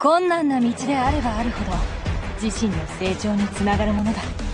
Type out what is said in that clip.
困難な道であればあるほど自身の成長につながるものだ。